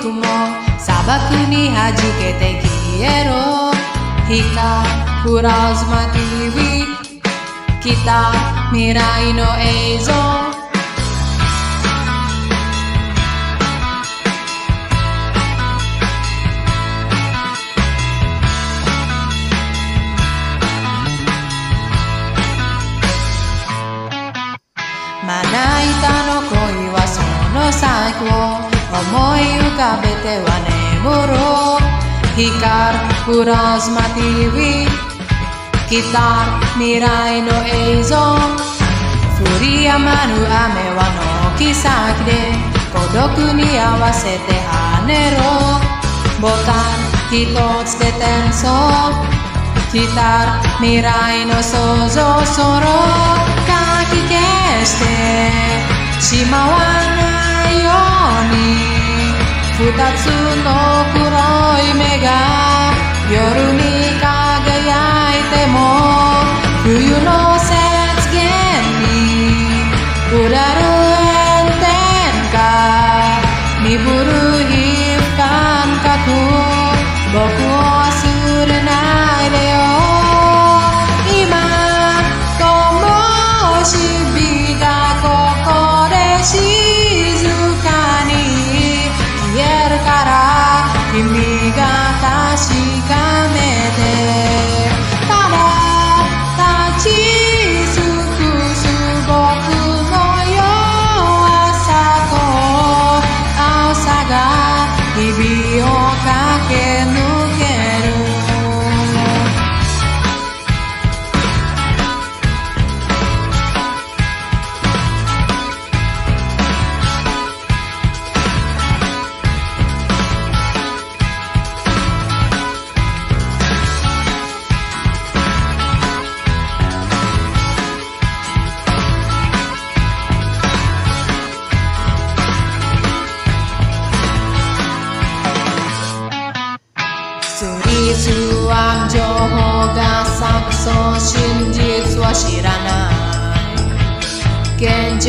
雲砂漠に弾けて消えろ。光プラズマ TV 来た未来の映像。まな板の恋はその最後思いべては眠ろう光プラズマ TV 来た未来の映像降りやまぬ雨は軒先で孤独に合わせて跳ねろボタン一つで転送来た未来の想像そろかき消してしまわないように二つの黒い目が夜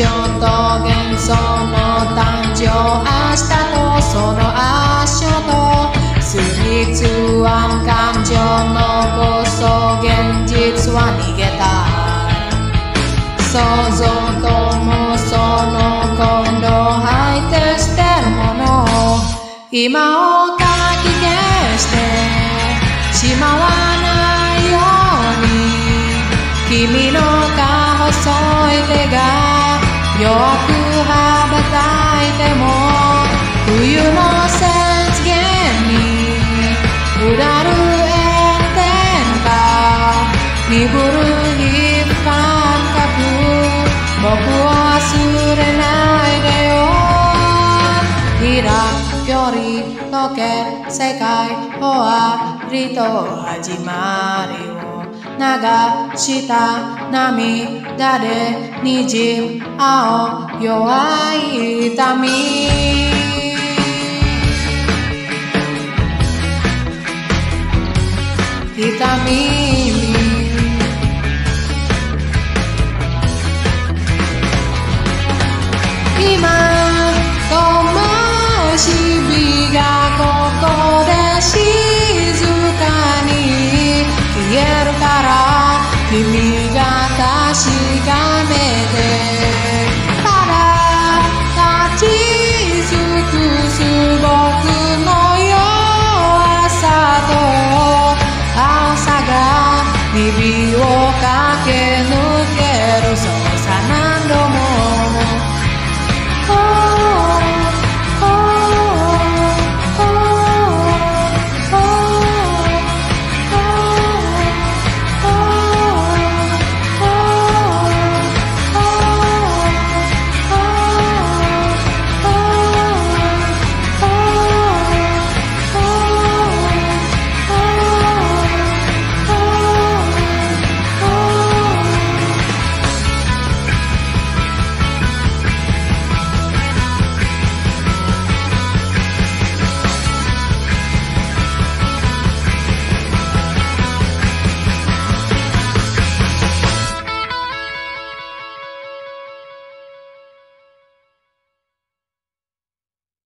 現状と幻想の誕生明日とその足音スリツは感情の暴走現実は逃げた想像と妄想の今度吐いて捨てるものを今をかき消してしまわないように君のか細い手がよく羽ばたいても冬の雪原にうだる炎天下。鈍る皮膚感覚僕を忘れないでよ。開く距離溶け世界終わりと始まりを流した涙で滲む青弱い痛み